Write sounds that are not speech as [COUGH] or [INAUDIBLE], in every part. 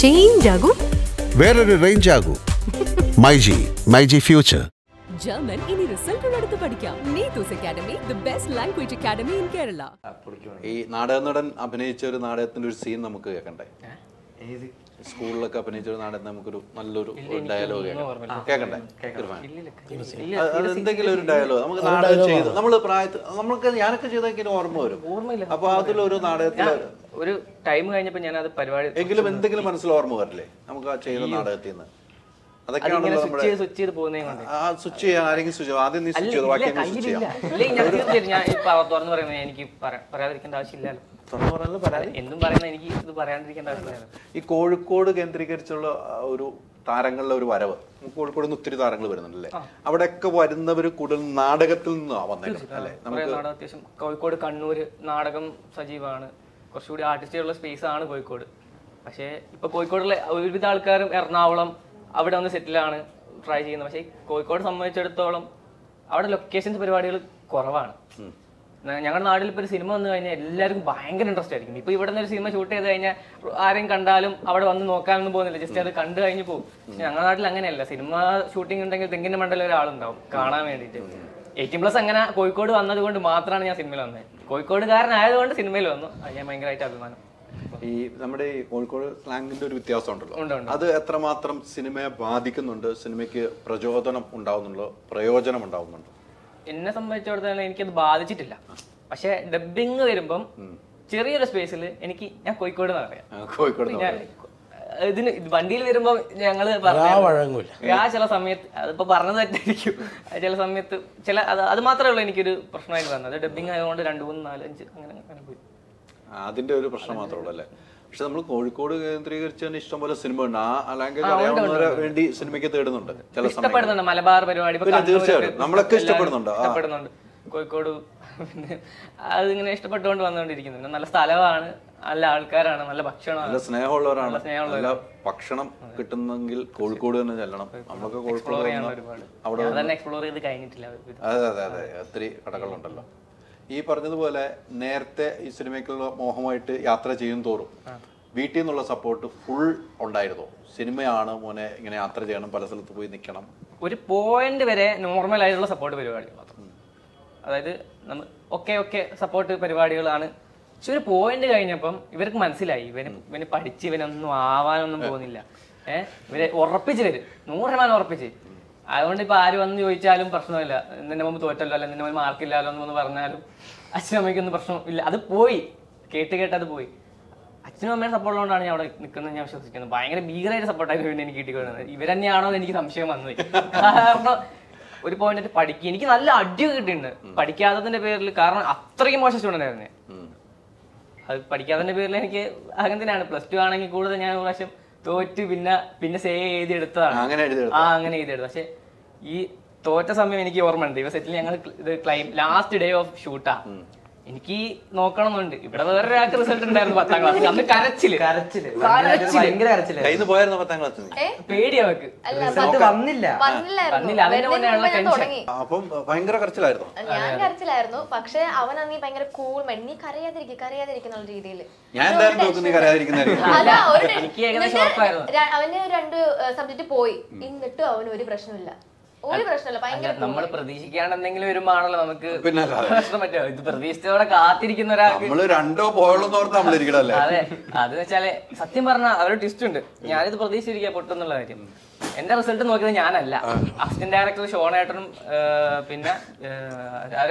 Change ആകും. വേറൊരു range ആകൂ. മൈജി മൈജി ഫ്യൂച്ചർ ജർമ്മൻ ഇനി റിസൾട്ട് എടുത്ത് പഠിക്കാം. Neethu's academy the best language academy in Kerala ഈ നാടക നടൻ അഭിനയിച്ച ഒരു നാടകത്തിന്റെ ഒരു സീൻ നമുക്ക് കേൾക്കണ്ടേ? സ്കൂളിലൊക്കെ അഭിനയിച്ച ഒരു നാടകം നമുക്കൊരു നല്ലൊരു ഡയലോഗ് കേൾക്കണ്ടേ? എന്തെങ്കിലും ഒരു ഡയലോഗ് നമുക്ക് നാടകം ചെയ്ത് നമ്മൾ പ്രായത്തിൽ നമുക്ക് ഞാനൊക്കെ ചെയ്തൊക്കെ എനിക്ക് ഓർമ്മ വരും. അപ്പൊ അതിലൊരു നാടകത്തിൽ ഒരു ടൈം കഴിഞ്ഞപ്പോ ഞാൻ അത് പരിപാടി എങ്കിലും എന്തെങ്കിലും മനസ്സിൽ ഓർമ്മ വരില്ലേ? നമുക്ക് ആ ചെയ്ത നാടകത്തിൽ നിന്ന് എനിക്ക് പറയാ- പറയാതിരിക്കേണ്ട ആവശ്യമില്ലല്ലോ. എന്തും പറയുന്ന എനിക്ക് ഇത് പറയാണ്ടിരിക്കേണ്ട ആവശ്യമില്ലല്ലോ. ഈ കോഴിക്കോട് കേന്ദ്രീകരിച്ചുള്ള ഒരു താരങ്ങളുടെ ഒരു വരവ്. കോഴിക്കോട് നിന്ന് ഒത്തിരി താരങ്ങൾ വരുന്നുണ്ടല്ലേ? അവിടെയൊക്കെ വരുന്നവർ കൂടുതൽ നാടകത്തിൽ നിന്നാണ് വന്നത് അല്ലേ? നമുക്ക് അത്യാവശ്യം കോഴിക്കോട് കണ്ണൂര് നാടകം സജീവമാണ് കുറച്ചുകൂടി ആർട്ടിസ്റ്റുള്ള സ്പേസ് ആണ് കോഴിക്കോട്. പക്ഷേ ഇപ്പൊ കോഴിക്കോടുള്ള ഒരുവിധ ആൾക്കാരും എറണാകുളം അവിടെ വന്ന് സെറ്റിലാണ് ട്രൈ ചെയ്യുന്നത്. പക്ഷേ കോഴിക്കോട് സംബന്ധിച്ചിടത്തോളം അവിടെ ലൊക്കേഷൻസ് പരിപാടികൾ കുറവാണ്. ഞങ്ങളുടെ നാട്ടിൽ ഇപ്പോൾ ഒരു സിനിമ വന്നു കഴിഞ്ഞാൽ എല്ലാവർക്കും ഭയങ്കര ഇൻട്രസ്റ്റ് ആയിരിക്കും. ഇപ്പോൾ ഇവിടെ നിന്ന് ഒരു സിനിമ ഷൂട്ട് ചെയ്ത് കഴിഞ്ഞാൽ ആരെയും കണ്ടാലും അവിടെ വന്ന് നോക്കാനൊന്നും പോകുന്നില്ല. ജസ്റ്റ് അത് കണ്ടു കഴിഞ്ഞ് പോകും പക്ഷെ ഞങ്ങളുടെ നാട്ടിൽ അങ്ങനെയല്ല. സിനിമ ഷൂട്ടിംഗ് ഉണ്ടെങ്കിൽ തെങ്ങിന്റെ മണ്ടലിൽ ഒരാളുണ്ടാവും കാണാൻ വേണ്ടിയിട്ട്. എയ്റ്റീൻ പ്ലസ് അങ്ങനെ കോഴിക്കോട് വന്നത് കൊണ്ട് മാത്രമാണ് ഞാൻ സിനിമയിൽ വന്നത് കോഴിക്കോടുകാരനായതുകൊണ്ട് സിനിമയിൽ വന്നു. അത് ഞാൻ ഭയങ്കരമായിട്ട് അഭിമാനം. ഈ നമ്മുടെ ഈ കോഴിക്കോട് സ്ലാങ്ങിന്റെ ഒരു വ്യത്യാസം ഉണ്ട്, ഉണ്ടല്ലോ. ഉണ്ട്. അത് എത്രമാത്രം സിനിമയെ ബാധിക്കുന്നുണ്ട് സിനിമയ്ക്ക് പ്രചോദനം ഉണ്ടാവുന്നുണ്ടോ പ്രയോജനം ഉണ്ടാവുന്നുണ്ട്? എന്നെ സംബന്ധിച്ചിടത്തോളം എനിക്കത് ബാധിച്ചിട്ടില്ല. പക്ഷെ ഡബിങ് വരുമ്പം ചെറിയൊരു സ്പേസിൽ എനിക്ക് ഞാൻ കോഴിക്കോട് എന്ന് പറയാം. കോഴിക്കോട്. ഇതിന് ഇത് വണ്ടിയിൽ വരുമ്പോ ഞങ്ങൾ പറഞ്ഞു ആ ചില സമയത്ത് അതിപ്പോ പറഞ്ഞത് തെറ്റായിരിക്കും. ചില സമയത്ത് ചില അത് മാത്രമേ ഉള്ളൂ എനിക്കൊരു പ്രശ്നമായിട്ട് വന്നത്. ഡബിങ് ആയതുകൊണ്ട് രണ്ട് മൂന്ന് നാല് അഞ്ച് അങ്ങനെ അങ്ങനെ പോയി. അതിന്റെ ഒരു പ്രശ്നം മാത്രമേ ഉള്ളൂ അല്ലേ? പക്ഷെ നമ്മൾ കോഴിക്കോട് കേന്ദ്രീകരിച്ച് തന്നെ ഇഷ്ടംപോലെ സിനിമ ഉണ്ട്. ആ ലാംഗ്വേജ് അറിയാവുന്നവരെ വേണ്ടി സിനിമയ്ക്ക് തേടുന്നുണ്ട് ചില സമയത്ത് ഇഷ്ടപ്പെടുന്നുണ്ട്. മലബാർ പരിപാടി തീർച്ചയായിട്ടും. നമ്മളൊക്കെ ഇഷ്ടപ്പെടുന്നുണ്ട്. ഇഷ്ടപ്പെടുന്നുണ്ട്. കോഴിക്കോട് പിന്നെ അതിങ്ങനെ ഇഷ്ടപ്പെട്ടുകൊണ്ട് വന്നുകൊണ്ടിരിക്കുന്നു. പിന്നെ നല്ല സ്ഥലമാണ് നല്ല ആൾക്കാരാണ് നല്ല ഭക്ഷണമാണ്. നല്ല സ്നേഹമുള്ളവരാണ്. നല്ല ഭക്ഷണം കിട്ടുന്നെങ്കിൽ കോഴിക്കോട് തന്നെ ചെല്ലണം. നമ്മളൊക്കെ കോഴിക്കോട് അവിടെ തന്നെ എക്സ്പ്ലോർ ചെയ്ത് കഴിഞ്ഞിട്ടില്ല. അതെ അതെ അതെ. ഒത്തിരി കടകളുണ്ടല്ലോ. ഈ പറഞ്ഞതുപോലെ നേരത്തെ ഈ സിനിമയ്ക്കുള്ള മോഹമായിട്ട് യാത്ര ചെയ്യും തോറും വീട്ടിൽ നിന്നുള്ള സപ്പോർട്ട് ഫുൾ ഉണ്ടായിരുന്നോ. സിനിമയാണ് മോനെ ഇങ്ങനെ യാത്ര ചെയ്യണം പല സ്ഥലത്ത് പോയി നിൽക്കണം. ഒരു പോയിന്റ് വരെ നോർമൽ ആയിട്ടുള്ള സപ്പോർട്ട് പരിപാടികൾ മാത്രം അതായത് നമ്മൾ ഒക്കെ ഒക്കെ സപ്പോർട്ട് പരിപാടികളാണ്. പക്ഷെ ഒരു പോയിന്റ് കഴിഞ്ഞപ്പം ഇവർക്ക് മനസ്സിലായി. ഇവന് ഇവന് പഠിച്ച് ഇവനൊന്നും ആവാനൊന്നും പോകുന്നില്ല. ഏഹ് ഇവരെ ഉറപ്പിച്ച് വരും നൂറ് ശതമാനം ഉറപ്പിച്ച്. അതുകൊണ്ട് ഇപ്പൊ ആര് വന്ന് ചോദിച്ചാലും പ്രശ്നമില്ല. നിന്റെ മുമ്പ് തോറ്റല്ലോ അല്ല നിന്റെ മുമ്പ് മാർക്കില്ലല്ലോ എന്ന് പറഞ്ഞാലും അച്ഛനും അമ്മയ്ക്കൊന്നും പ്രശ്നം ഇല്ല. അത് പോയി. കേട്ട് കേട്ട് അത് പോയി. അച്ഛനും അമ്മയുടെ സപ്പോർട്ട് കൊണ്ടാണ് ഞാൻ അവിടെ നിൽക്കുന്നത് ഞാൻ വിശ്വസിക്കുന്നത് ഭയങ്കര ഭീകരമായിട്ട് സപ്പോർട്ടായിരുന്നു എനിക്ക് കിട്ടിക്കൊണ്ടിരുന്നത്. ഇവരെന്നെയാണോ എന്ന് എനിക്ക് സംശയം വന്നു കാരണം ഒരു പോയിന്റ് പഠിക്കുക എനിക്ക് നല്ല അടി കിട്ടിയിട്ടുണ്ട്. പഠിക്കാത്തതിന്റെ പേരിൽ കാരണം അത്രയും മോശം സ്റ്റുഡന്റ് ആയിരുന്നു അത് പഠിക്കാത്തതിന്റെ പേരിൽ എനിക്ക് അങ്ങനെ തന്നെയാണ് പ്ലസ് ടു ആണെങ്കിൽ കൂടുതൽ ഞാൻ പ്രാവശ്യം തോറ്റ് പിന്നെ പിന്നെ സേ എഴുതി എടുത്തതാണ് ആ അങ്ങനെ എഴുതി എടുത്തത് പക്ഷെ ഈ തോറ്റ സമയം എനിക്ക് ഓർമ്മയുണ്ട്. ഇവ സെറ്റിൽ ഞങ്ങൾ ഇത് ക്ലൈം ലാസ്റ്റ് ഡേ ഓഫ് ഷൂട്ടാ എനിക്ക് നോക്കണമെന്നുണ്ട്. ഇവിടെ വേറെ ഒരാൾക്ക് റിസൾട്ട് ഉണ്ടായിരുന്നു പത്താം ക്ലാസ് അന്ന് കരച്ചിൽ. കരച്ചിൽ. ഭയങ്കര കരച്ചിൽ. കയ്യിൽ നിന്ന് പോയായിരുന്നു പത്താം ക്ലാസ് പേടി അവക്ക്. അല്ല അത് വന്നില്ല. വന്നില്ല, ഉള്ള തുടങ്ങി. അപ്പം ഭയങ്കര കരച്ചിലായിരുന്നു. ഞാൻ കരച്ചിലായിരുന്നു. പക്ഷെ അവനാണെങ്കിൽ ഭയങ്കര കൂൾ മെൻ നീ കരയാതിരിക്കും കരയാതിരിക്കുന്ന രീതിയിൽ ഞാൻ എന്തായാലും നോക്കുന്നു കരയാതിരിക്കുന്നതായിരിക്കും. അല്ല ഒരു എനിക്ക് ഏകദേശം ഉറപ്പായിരുന്നു. ര- അവന് രണ്ട് സബ്ജക്ട് പോയി. എന്നിട്ടും അവന് ഒരു പ്രശ്നമില്ല ഒരു പ്രശ്നമില്ല ഭയങ്കര നമ്മൾ പ്രതീക്ഷിക്കാണ്ട് എന്തെങ്കിലും വരുമ്പോഴാണല്ലോ നമുക്ക് പിന്നെ. പ്രശ്നം പറ്റുമോ ഇത് പ്രതീക്ഷിച്ചോടെ കാത്തിരിക്കുന്ന ഒരാൾക്ക് നമ്മൾ രണ്ടോ പോയോളൂ ഓർത്ത് നമ്മളിരിക്കണല്ലേ അതെ അത് വെച്ചാൽ സത്യം പറഞ്ഞ അവരുടെ ട്വിസ്റ്റ് ഉണ്ട്. ഞാനിത് പ്രതീക്ഷിച്ചിരിക്കുക പൊട്ടെന്നുള്ള കാര്യം. എന്റെ റിസൾട്ട് നോക്കിയത് ഞാനല്ല. അസിസ്റ്റന്റ് ഡയറക്ടർ ഷോണേട്ടനും പിന്നെ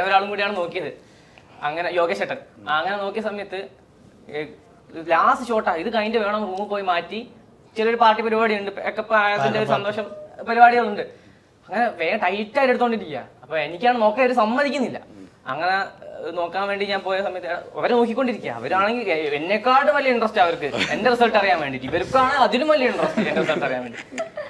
ഒരാളും കൂടിയാണ് നോക്കിയത്. അങ്ങനെ യോഗേഷ് ഏട്ടൻ. അങ്ങനെ നോക്കിയ സമയത്ത് ലാസ്റ്റ് ഷോട്ടാ ഇത് കഴിഞ്ഞിട്ട് വേണം റൂമിൽ പോയി മാറ്റി. ചെറിയൊരു പാർട്ടി പരിപാടി ഉണ്ട് ഒക്കെ അതിന്റെ ഒരു സന്തോഷം പരിപാടികളുണ്ട്. അങ്ങനെ വേഗം ടൈറ്റ് ആയിട്ട് എടുത്തോണ്ടിരിക്കുക അപ്പൊ എനിക്കാണ് നോക്കാൻ അവർ സമ്മതിക്കുന്നില്ല. അങ്ങനെ നോക്കാൻ വേണ്ടി ഞാൻ പോയ സമയത്ത് അവരെ നോക്കിക്കൊണ്ടിരിക്കുക അവരാണെങ്കിൽ എന്നെക്കാട്ടും വലിയ ഇൻട്രസ്റ്റ് അവർക്ക്. എന്റെ റിസൾട്ട് അറിയാൻ വേണ്ടിട്ട്. ഇവർക്കാണ് അതിലും വലിയ ഇൻട്രസ്റ്റ് എന്റെ റിസൾട്ട് അറിയാൻ വേണ്ടി.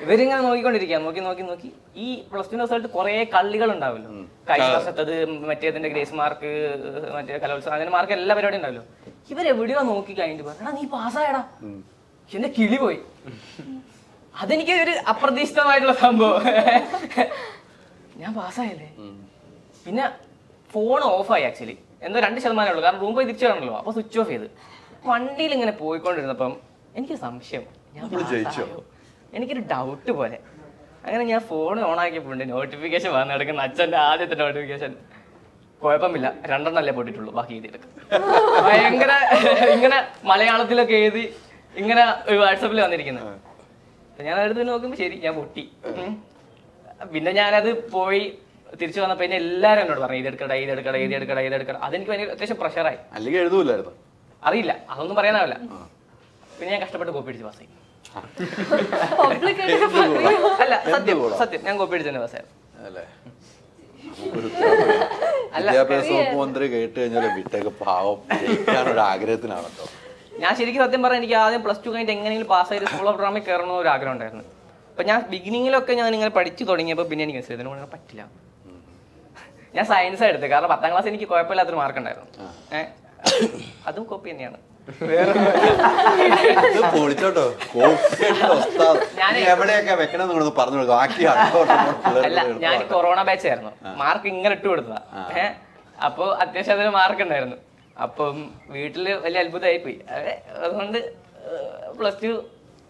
ഇവരിങ്ങനെ നോക്കിക്കൊണ്ടിരിക്കുക നോക്കി നോക്കി നോക്കി. ഈ പ്ലസ് ടു റിസൾട്ട് കുറെ കള്ളികൾ ഉണ്ടാവല്ലോ. കഴിഞ്ഞ വർഷത്തത് മറ്റേതിന്റെ ഗ്രേസ് മാർക്ക് മറ്റേ കലോത്സവം അങ്ങനെ മാർക്ക് എല്ലാ പരിപാടിയും ഉണ്ടാവല്ലോ. ഇവരെവിടെയോ നോക്കി കഴിഞ്ഞിട്ട് പറഞ്ഞാ നീ പാസ്സായടാ എന്റെ കിളി പോയി. അതെനിക്ക് ഒരു അപ്രതീക്ഷിതമായിട്ടുള്ള സംഭവം. ഞാൻ പാസ്സായല്ലേ? പിന്നെ ഫോൺ ഓഫായി ആക്ച്വലി എന്തോ രണ്ട് ശതമാനമേ ഉള്ളൂ. കാരണം റൂം പോയി തിരിച്ചു വരണല്ലോ അപ്പൊ സ്വിച്ച് ഓഫ് ചെയ്ത്. വണ്ടിയിൽ ഇങ്ങനെ പോയിക്കൊണ്ടിരുന്നപ്പം എനിക്ക് സംശയം. ഞാൻ ജയിച്ചോ? എനിക്കൊരു ഡൗട്ട് പോലെ. അങ്ങനെ ഞാൻ ഫോൺ ഓൺ ആക്കിയപ്പോണ്ട് നോട്ടിഫിക്കേഷൻ വന്നു കിടക്കുന്ന അച്ഛന്റെ ആദ്യത്തെ നോട്ടിഫിക്കേഷൻ കുഴപ്പമില്ല. രണ്ടെണ്ണല്ലേ പൊട്ടിട്ടുള്ളൂ ബാക്കി എഴുതിയെടുക്കും [LAUGHS] ഭയങ്കര ഇങ്ങനെ മലയാളത്തിലൊക്കെ എഴുതി ഇങ്ങനെ ഒരു വാട്സപ്പിൽ വന്നിരിക്കുന്നത് ഞാൻ അടുത്ത് നോക്കുമ്പോൾ ശരി ഞാൻ പൊട്ടി. പിന്നെ ഞാനത് പോയി തിരിച്ചു വന്നപ്പോ എന്നെ എല്ലാരും എന്നോട് പറഞ്ഞു ഇതെടുക്കട ഇതെടുക്കട ഇതെടുക്കട ഇതെടുക്കട അതെനിക്ക് ഭയങ്കര അത്യാവശ്യം പ്രഷറായി അല്ലെങ്കിൽ എഴുതൂലായിരുന്നു അറിയില്ല അതൊന്നും പറയാനാവില്ല. പിന്നെ ഞാൻ കഷ്ടപ്പെട്ട് കോപ്പി അടിച്ച് പാസ്സായി? അല്ല സത്യം സത്യം. ഞാൻ കോപ്പി അടിച്ചു തന്നെ. വിദ്യാഭ്യാസ വകുപ്പ് മന്ത്രി കേട്ട് കഴിഞ്ഞാൽ വിട്ടേക്ക് പാവം. ജയിക്കാനൊരു ആഗ്രഹത്തിനാണ് കേട്ടോ ഞാൻ ശരിക്കും സത്യം പറഞ്ഞാൽ എനിക്ക് ആദ്യം പ്ലസ് ടു കഴിഞ്ഞിട്ട് എങ്ങനെയെങ്കിലും പാസ് ആയിട്ട് സ്കൂൾ ഓഫ് ഡ്രാമയിൽ കയറണം ഒരു ആഗ്രഹം ഉണ്ടായിരുന്നു. അപ്പൊ ഞാൻ ബിഗിനിങ്ങിലൊക്കെ ഞാൻ ഇങ്ങനെ പഠിച്ചു തുടങ്ങിയപ്പോൾ പിന്നെ എനിക്ക് മനസ്സിലായി. ഇതിനോട് പറ്റില്ല. ഞാൻ സയൻസ് എടുത്തത്. കാരണം പത്താം ക്ലാസ് എനിക്ക് കുഴപ്പമില്ലാത്തൊരു മാർക്ക് ഉണ്ടായിരുന്നു. ഏഹ് അതും കോപ്പി തന്നെയാണ്. [LAUGHS] പൊളിച്ചോട്ടോ. എവിടെയൊക്കെ വെക്കണം പറഞ്ഞു [LAUGHS] അല്ല ഞാൻ കൊറോണ ബാച്ച് ആയിരുന്നു. മാർക്ക് ഇങ്ങനെ ഇട്ട് കൊടുത്തതാ. ഏഹ് അപ്പൊ അത്യാവശ്യം അതിന് മാർക്ക് ഉണ്ടായിരുന്നു. അപ്പം വീട്ടിൽ വലിയ അത്ഭുതമായി പോയി അതുകൊണ്ട് പ്ലസ് ടു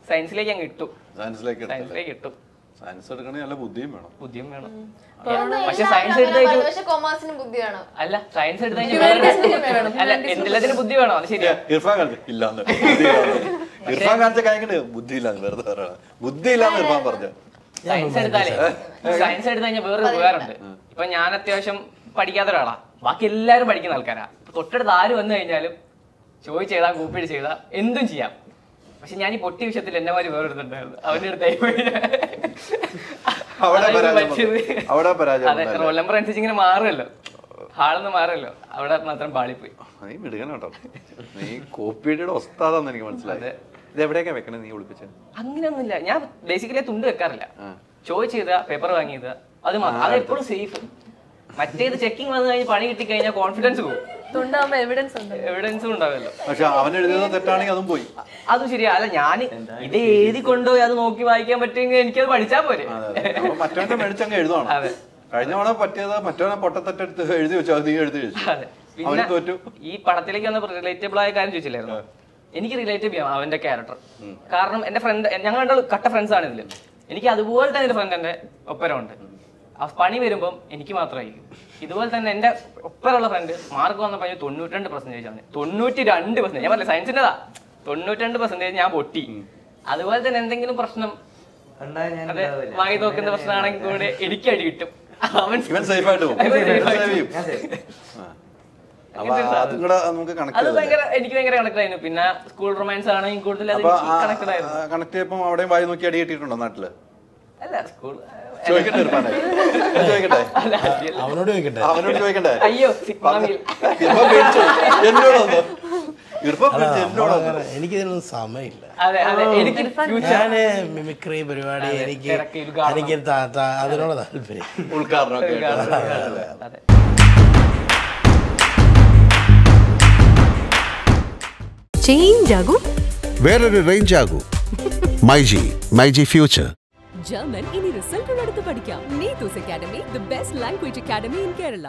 സയൻസിലേക്ക് അങ്ങ് ഇട്ടു. സയൻസിലേക്ക്? സയൻസിലേക്ക് ഇട്ടു. സയൻസ് എടുക്കണമെങ്കിൽ നല്ല ബുദ്ധിയും വേണം. ബുദ്ധിയും വേണം. പക്ഷെ സയൻസ് എടുത്ത് പക്ഷെ കൊമേഴ്സിന് ബുദ്ധി അല്ല സയൻസ് എടുത്തു ബുദ്ധി വേണം? ശരിയാ. ഇർഫാൻ കാണിച്ചു ഇല്ലാന്ന്. ഇർഫാൻ കാണിച്ച കഴിഞ്ഞിട്ട് ബുദ്ധി ഇല്ലാന്ന് വെറുതെ പറയണം ബുദ്ധി ഇല്ലാന്ന് ഇർഫാൻ പറഞ്ഞു. സയൻസ് എടുത്താലേ. സയൻസ് എടുത്ത് കഴിഞ്ഞാൽ വേറൊരു ഉപകാരമുണ്ട്. ഇപ്പൊ ഞാൻ അത്യാവശ്യം പഠിക്കാത്ത ഒരാളാ ബാക്കി എല്ലാവരും പഠിക്കുന്ന ആൾക്കാരാ. തൊട്ടടുത്ത് ആര് വന്നു കഴിഞ്ഞാലും ചോദിച്ച് ചെയ്താ കൂപ്പിടി ചെയ്താ എന്തും ചെയ്യാം. പക്ഷെ ഞാൻ ഈ പൊട്ടി വിഷയത്തിൽ എന്നെ മാതിരി അവന്റെ. അവിടെ അതെ വന്നല്ലേ? റോൾ നമ്പർ അനുസരിച്ച് ഇങ്ങനെ മാറുമല്ലോ. ഹാളൊന്നും മാറുമല്ലോ. അവിടെ മാത്രം പാളിപ്പോയി. നീ കോപ്പിയുടെ ഒസ്താദാന്ന് എനിക്ക് മനസ്സിലായത് ഇത് എവിടെയൊക്കെ വെക്കണേ നീ ഒളിപ്പിച്ചത് അങ്ങനെയൊന്നുമില്ല. ഞാൻ ബേസിക്കലി തുണ്ട് വെക്കാറില്ല. ചോദിച്ചു ചെയ്ത പേപ്പർ വാങ്ങിയത് അത് അത് എപ്പോഴും സേഫ് മറ്റേത് ചെക്കിംഗ് വന്നു കഴിഞ്ഞ് പണി കിട്ടി കഴിഞ്ഞാൽ കോൺഫിഡൻസ് പോകും തുണ്ടാകുമ്പോ എവിഡൻസ് ഉണ്ട്? എവിഡൻസും ഉണ്ടാവില്ല. പക്ഷെ അവൻ എഴുതുന്നത് തെറ്റാണെങ്കിൽ അതും പോയി. അത് ശരിയാ. അല്ല ഞാൻ ഇത് എഴുതി കൊണ്ടുപോയി അത് നോക്കി വായിക്കാൻ പറ്റുമെങ്കിൽ എനിക്കത് പഠിച്ചാൽ പോരെ. മറ്റവന്റെ മേടിച്ചങ്ങ് എഴുതുവാണ്. അതെ. കഴിഞ്ഞ തവണ പറ്റിയത് മറ്റവനെ പൊട്ടത്തെട്ടെടുത്ത് എഴുതി വെച്ചു അത് നീ എഴുതി വെച്ചു. അതെ. അവന് പിന്നെ തോറ്റു. ഈ പടത്തിലേക്ക് വന്ന റിലേറ്റബിൾ ആയ കാര്യം ചോദിച്ചില്ലായിരുന്നു? എനിക്ക് റിലേറ്റബിൾ ചെയ്യാം അവന്റെ ക്യാരക്ടർ കാരണം എന്റെ ഫ്രണ്ട് ഞങ്ങൾ കട്ട ഫ്രണ്ട്സ് ആണ് ഇതിൽ എനിക്ക് അതുപോലെ തന്നെ ഫ്രണ്ട് എന്റെ ഒപ്പരമുണ്ട് പണി വരുമ്പം എനിക്ക് മാത്രമായിരിക്കും. ഇതുപോലെ തന്നെ എന്റെ ഒപ്പമുള്ള ഫ്രണ്ട് മാർക്ക് വന്ന വന്നപ്പോൾ തൊണ്ണൂറ്റി രണ്ട് പെർസെന്റേജ് ആണ്. തൊണ്ണൂറ്റി രണ്ട് പെർസെന്റേജ് ഞാൻ പറഞ്ഞില്ല സയൻസിന്റെതാ തൊണ്ണൂറ്റിരണ്ട് പെർസെന്റേജ് ഞാൻ പൊട്ടി. അതുപോലെ തന്നെ എന്തെങ്കിലും പ്രശ്നം അതെ വാങ്ങി നോക്കുന്ന പ്രശ്നമാണെങ്കിൽ കൂടെ എനിക്ക് അടി കിട്ടും. അവൻ സേഫ് ആയിട്ട് അതും ഭയങ്കര എനിക്ക് ഭയങ്കര കണക്ട് ആയിരുന്നു. പിന്നെ സ്കൂൾ റൊമാൻസ് ആണെങ്കിൽ കൂടുതൽ കണക്ട് ആയിരുന്നു. കണക്ട് ചെയ്യപ്പോ അവിടെയും വായി നോക്കി അടി കിട്ടിയിട്ടുണ്ടോ നാട്ടിൽ? അല്ല സ്കൂൾ ചോദിക്കട്ടെ ചോദിക്കട്ടെ? അവനോട് ചോദിക്കട്ടെ. അവനോട് ചോദിക്കട്ടെ? അയ്യോ എനിക്കിതിനൊന്നും സമയമില്ല. ഞാൻ മിമിക്രി പരിപാടി എനിക്ക്. എനിക്ക് അതിനോട് താല്പര്യം. ചേഞ്ച് ആകും. വേറൊരു റേഞ്ച് ആകൂ. മൈജി മൈജി ഫ്യൂച്ചർ. ജർമ്മൻ ഇനി റിസൾട്ടുകൾ എടുത്ത് പഠിക്കാം. Neethu's academy the best language academy in Kerala